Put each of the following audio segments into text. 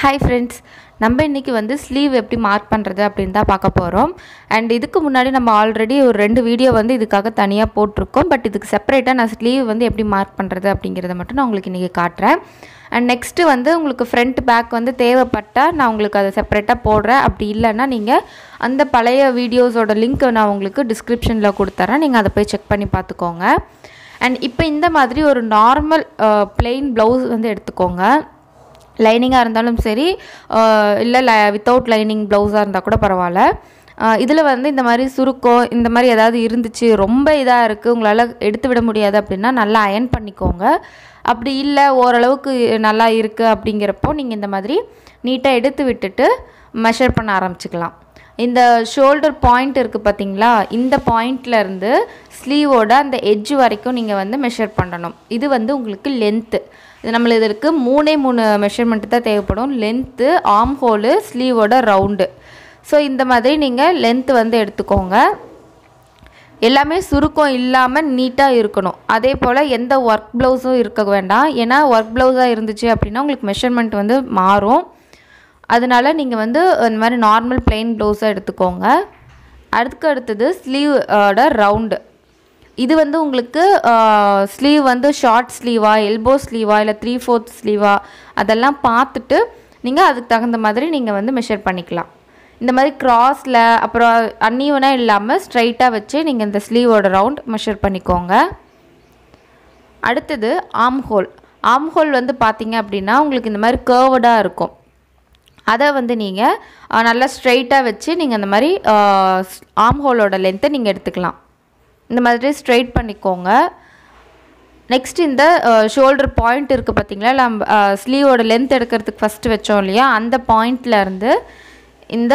Hi friends நம்ம இன்றைக்கி வந்து ஸ்லீவ் எப்படி மார்க் பண்ணுறது அப்படின்னு தான் பார்க்க போகிறோம் அண்ட் இதுக்கு முன்னாடி நம்ம ஆல்ரெடி ஒரு ரெண்டு வீடியோ வந்து இதுக்காக தனியாக போட்டிருக்கோம். பட் இதுக்கு செப்பரேட்டாக நான் ஸ்லீவ் வந்து எப்படி மார்க் பண்ணுறது அப்படிங்கிறத மட்டும் நான் உங்களுக்கு இன்றைக்கி காட்டுறேன். அண்ட் நெக்ஸ்ட்டு வந்து உங்களுக்கு ஃப்ரண்ட் பேக் வந்து தேவைப்பட்டால் நான் உங்களுக்கு அதை செப்பரேட்டாக போடுறேன். அப்படி இல்லைன்னா நீங்கள் அந்த பழைய வீடியோஸோட லிங்க் நான் உங்களுக்கு டிஸ்கிரிப்ஷனில் கொடுத்துறேன் நீங்கள் அதை போய் செக் பண்ணி பார்த்துக்கோங்க. அண்ட் இப்போ இந்த மாதிரி ஒரு நார்மல் uh, plain ப்ளவுஸ் வந்து எடுத்துக்கோங்க. லைனிங்காக இருந்தாலும் சரி இல்லை ல வித்தவுட் லைனிங் ப்ளவுஸாக இருந்தால் கூட பரவாயில்ல. இதில் வந்து இந்த மாதிரி சுருக்கம் இந்த மாதிரி ஏதாவது இருந்துச்சு ரொம்ப இதாக இருக்குது உங்களால் எடுத்து விட முடியாது அப்படின்னா நல்லா அயன் பண்ணிக்கோங்க. அப்படி இல்லை ஓரளவுக்கு நல்லா இருக்குது அப்படிங்கிறப்போ நீங்கள் இந்த மாதிரி நீட்டாக எடுத்து விட்டுட்டு மெஷர் பண்ண ஆரம்பிச்சுக்கலாம். இந்த ஷோல்டர் பாயிண்ட் இருக்குது பார்த்தீங்களா இந்த பாயிண்ட்லேருந்து ஸ்லீவோட அந்த எட்ஜ் வரைக்கும் நீங்கள் வந்து மெஷர் பண்ணணும். இது வந்து உங்களுக்கு லென்த்து இது நம்மள இதற்கு மூணே மூணு மெஷர்மெண்ட்டு தான் தேவைப்படும். லென்த்து ஆம் ஹோலு ஸ்லீவோட ரவுண்டு ஸோ இந்த மாதிரி நீங்கள் லென்த்து வந்து எடுத்துக்கோங்க. எல்லாமே சுருக்கம் இல்லாமல் நீட்டாக இருக்கணும். அதே போல் எந்த ஒர்க் ப்ளவுஸும் இருக்க வேண்டாம். ஏன்னா ஒர்க் ப்ளவுஸாக இருந்துச்சு அப்படின்னா உங்களுக்கு மெஷர்மெண்ட் வந்து மாறும். அதனால நீங்கள் வந்து இந்த மாதிரி நார்மல் பிளெயின் ப்ளவுஸாக எடுத்துக்கோங்க. அதுக்கு அடுத்தது ஸ்லீவோட ரவுண்டு இது வந்து உங்களுக்கு ஸ்லீவ் வந்து ஷார்ட் ஸ்லீவா எல்போ ஸ்லீவா இல்லை த்ரீ ஃபோர்த் ஸ்லீவா அதெல்லாம் பார்த்துட்டு நீங்கள் அதுக்கு தகுந்த மாதிரி நீங்கள் வந்து மெஷர் பண்ணிக்கலாம். இந்த மாதிரி கிராஸில் அப்புறம் அன்னியூனாக இல்லாமல் ஸ்ட்ரைட்டாக வச்சு நீங்கள் இந்த ஸ்லீவோட ரவுண்ட் மெஷர் பண்ணிக்கோங்க. அடுத்தது ஆம் ஹோல் ஆம் ஹோல் வந்து பார்த்தீங்க அப்படின்னா உங்களுக்கு இந்த மாதிரி கேர்வடாக இருக்கும். அதை வந்து நீங்கள் நல்லா ஸ்ட்ரைட்டாக வச்சு நீங்கள் அந்த மாதிரி ஆம் ஹோலோட லென்த்தை நீங்கள் எடுத்துக்கலாம். இந்த மாதிரி ஸ்ட்ரைட் பண்ணிக்கோங்க. நெக்ஸ்ட் இந்த ஷோல்டர் பாயிண்ட் இருக்குது பார்த்தீங்களா நம்ம ஸ்லீவோட லென்த் எடுக்கிறதுக்கு ஃபஸ்ட்டு வச்சோம் இல்லையா? அந்த பாயிண்ட்லேருந்து இந்த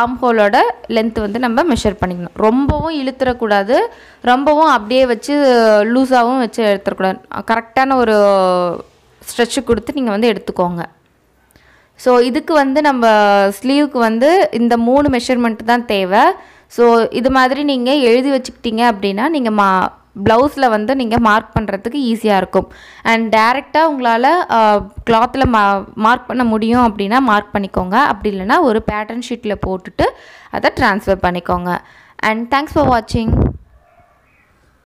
ஆம் ஹோலோட லென்த் வந்து நம்ம மெஷர் பண்ணிக்கணும். ரொம்பவும் இழுத்துறக்கூடாது. ரொம்பவும் அப்படியே வச்சு லூஸாகவும் வச்சு எடுத்துடக்கூடாது கரெக்டான ஒரு ஸ்ட்ரெச்சு கொடுத்து நீங்கள் வந்து எடுத்துக்கோங்க. ஸோ இதுக்கு வந்து நம்ம ஸ்லீவுக்கு வந்து இந்த மூணு மெஷர்மெண்ட் தான் தேவை. ஸோ இது மாதிரி நீங்கள் எழுதி வச்சுக்கிட்டீங்க அப்படின்னா நீங்கள் மா ப்ளவுஸில் வந்து நீங்கள் மார்க் பண்ணுறதுக்கு ஈஸியாக இருக்கும். அண்ட் டேரெக்டாக உங்களால் கிளாத்தில் மா மார்க் பண்ண முடியும் அப்படின்னா மார்க் பண்ணிக்கோங்க. அப்படி இல்லைன்னா ஒரு பேட்டர்ன் ஷீட்டில் போட்டுட்டு அதை ட்ரான்ஸ்ஃபர் பண்ணிக்கோங்க. அண்ட் தேங்க்ஸ் ஃபார் வாட்சிங்